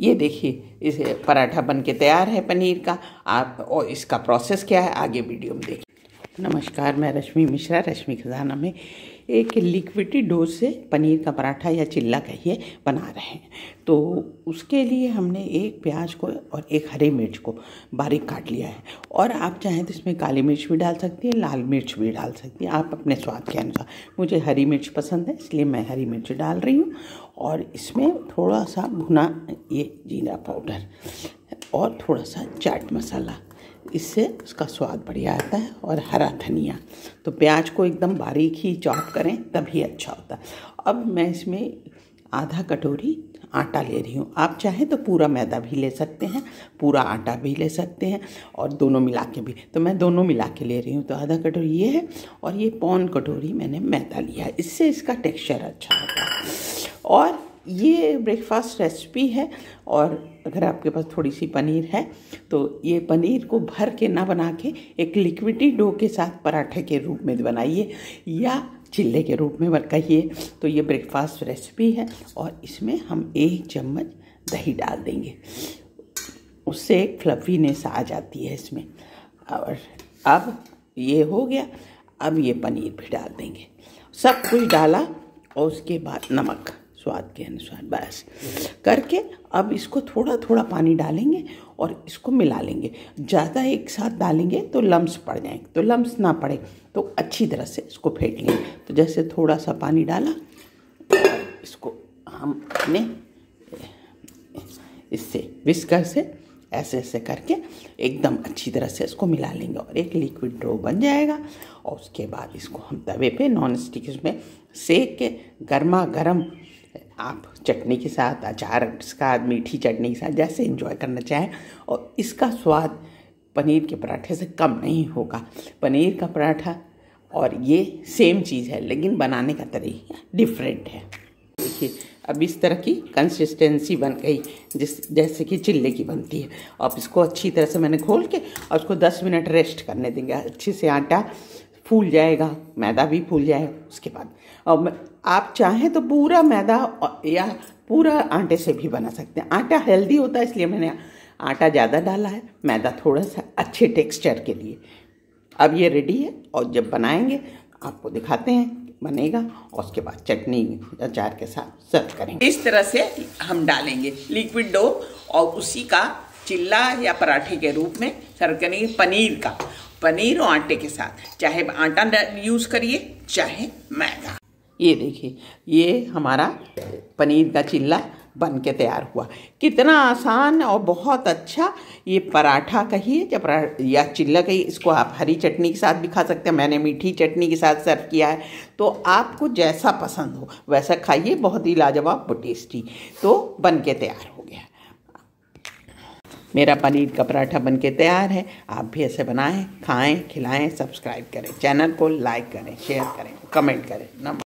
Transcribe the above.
ये देखिए, इसे पराठा बन के तैयार है पनीर का। आप, और इसका प्रोसेस क्या है, आगे वीडियो में देखिए। नमस्कार, मैं रश्मि मिश्रा, रश्मि खजाना में एक लिक्विडी डो से पनीर का पराठा या चिल्ला कहिए बना रहे हैं। तो उसके लिए हमने एक प्याज को और एक हरी मिर्च को बारीक काट लिया है। और आप चाहें तो इसमें काली मिर्च भी डाल सकती हैं, लाल मिर्च भी डाल सकती हैं, आप अपने स्वाद के अनुसार। मुझे हरी मिर्च पसंद है, इसलिए मैं हरी मिर्च डाल रही हूँ। और इसमें थोड़ा सा भुना ये जीरा पाउडर और थोड़ा सा चाट मसाला। इससे उसका स्वाद बढ़िया आता है और हरा धनिया। तो प्याज को एकदम बारीक ही चॉप करें, तभी अच्छा होता है। अब मैं इसमें आधा कटोरी आटा ले रही हूँ। आप चाहें तो पूरा मैदा भी ले सकते हैं, पूरा आटा भी ले सकते हैं और दोनों मिला के भी। तो मैं दोनों मिला के ले रही हूँ। तो आधा कटोरी ये है और ये पौन कटोरी मैंने मैदा लिया है। इससे इसका टेक्सचर अच्छा होता है। और ये ब्रेकफास्ट रेसिपी है और अगर आपके पास थोड़ी सी पनीर है तो ये पनीर को भर के ना बना के एक लिक्विडी डो के साथ पराठे के रूप में बनाइए या चिल्ले के रूप में कहिए। तो ये ब्रेकफास्ट रेसिपी है और इसमें हम एक चम्मच दही डाल देंगे। उससे एक फ्लफीनेस आ जाती है इसमें। और अब ये हो गया, अब ये पनीर भी डाल देंगे। सब कुछ डाला और उसके बाद नमक। स्वाद के अनुसार, बस। करके अब इसको थोड़ा थोड़ा पानी डालेंगे और इसको मिला लेंगे। ज़्यादा एक साथ डालेंगे तो लम्स पड़ जाएँगे तो लम्स ना पड़े तो अच्छी तरह से इसको फेंट लेंगे। तो जैसे थोड़ा सा पानी डाला, इसको हम अपने इससे, विस्कर से ऐसे ऐसे करके एकदम अच्छी तरह से इसको मिला लेंगे और एक लिक्विड ड्रो बन जाएगा। और उसके बाद इसको हम तवे पे नॉन स्टिक इसमें सेक के गर्मा गर्म आप चटनी के साथ, अचार के साथ मीठी चटनी के साथ जैसे इंजॉय करना चाहें, और इसका स्वाद पनीर के पराठे से कम नहीं होगा। पनीर का पराठा और ये सेम चीज़ है, लेकिन बनाने का तरीका डिफरेंट है। देखिए, अब इस तरह की कंसिस्टेंसी बन गई, जिस, जैसे कि चिल्ले की बनती है। अब इसको अच्छी तरह से मैंने खोल के और उसको 10 मिनट रेस्ट करने देंगे। अच्छे से आटा फूल जाएगा, मैदा भी फूल जाएगा, उसके बाद। और आप चाहें तो पूरा मैदा या पूरा आटे से भी बना सकते हैं। आटा हेल्दी होता है, इसलिए मैंने आटा ज़्यादा डाला है, मैदा थोड़ा सा अच्छे टेक्सचर के लिए। अब ये रेडी है, और जब बनाएँगे, आपको दिखाते हैं बनेगा, और उसके बाद चटनी अचार के साथ सर्व करेंगे। इस तरह से हम डालेंगे लिक्विड डो और उसी का चिल्ला या पराठे के रूप में सर्व करेंगे पनीर का। पनीर और आटे के साथ, चाहे आटा यूज़ करिए, चाहे मैदा। ये देखिए, ये हमारा पनीर का चिल्ला बन के तैयार हुआ। कितना आसान और बहुत अच्छा ये पराठा कहिए, या या चिल्ला कहिए, इसको आप हरी चटनी के साथ भी खा सकते हैं। मैंने मीठी चटनी के साथ सर्व किया है। तो आपको जैसा पसंद हो, वैसा खाइए, बहुत ही लाजवाब और टेस्टी। तो बन के तैयार हो गया। मेरा पनीर का पराठा बन के तैयार है। आप भी ऐसे बनाएँ, खाएँ, खिलाएँ, सब्सक्राइब करें। चैनल को लाइक करें, शेयर करें, कमेंट करें। नमस्कार